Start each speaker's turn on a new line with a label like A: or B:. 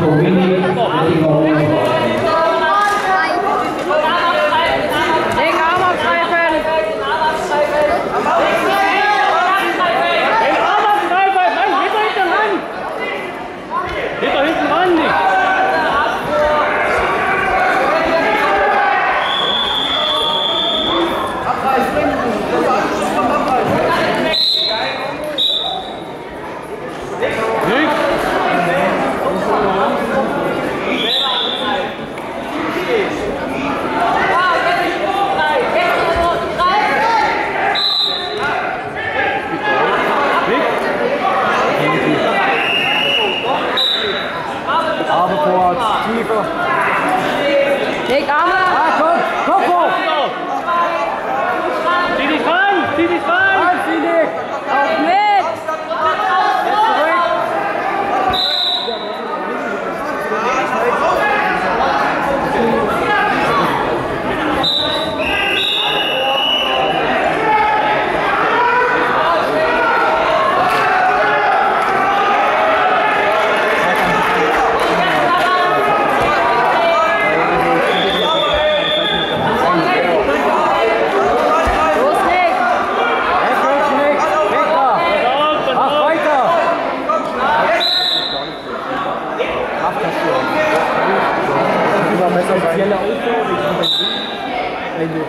A: We need I think Oh. Kijk aan. Ah, kom, kom, kom. Zie die gaan, zie die gaan. Ah, hey, la hauteur des grands avec des